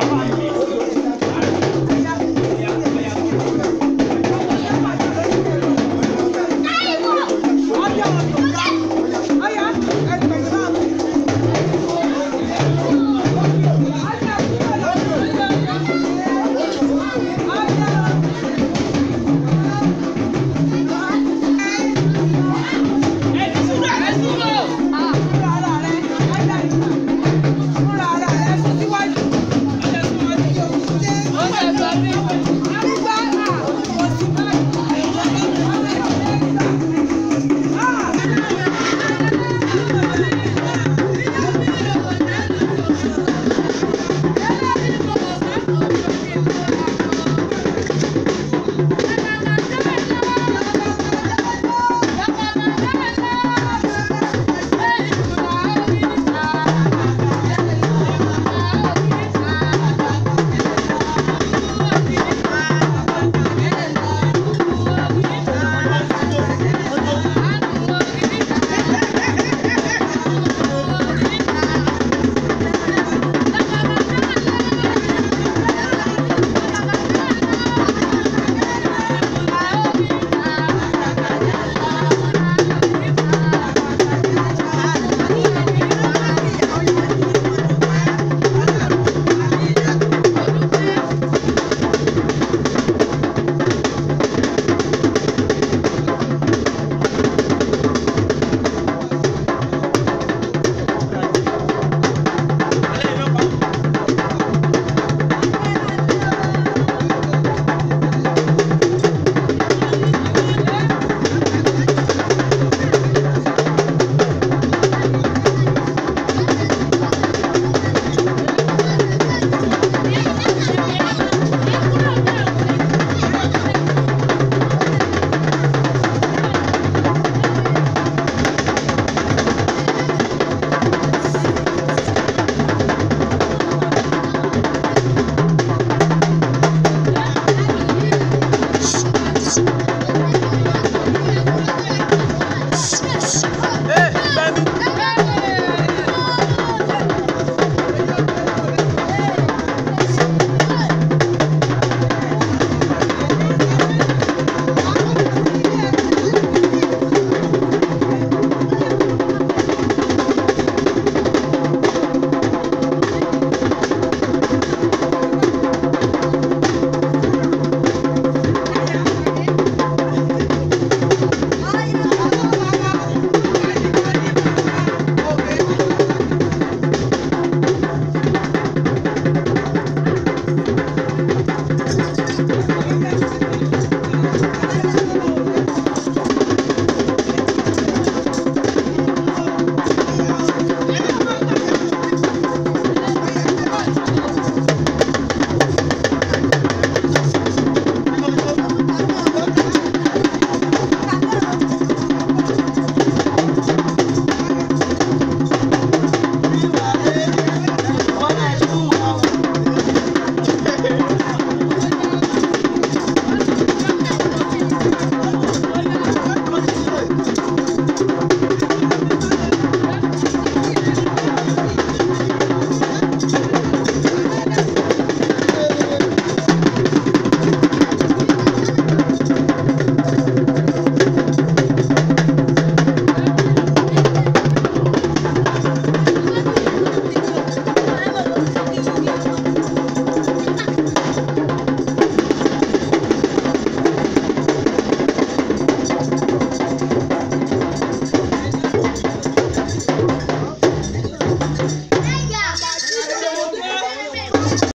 I 吧